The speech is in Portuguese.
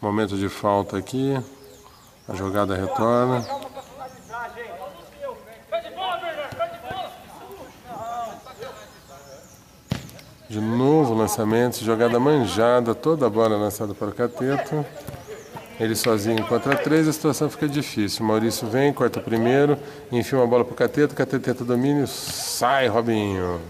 Momento de falta aqui. A jogada retorna. De novo lançamento, jogada manjada, toda a bola lançada para o Cateto. Ele sozinho contra três, a situação fica difícil. Maurício vem, corta primeiro, enfia uma bola para o Cateto, Cateto tenta domínio, sai Robinho.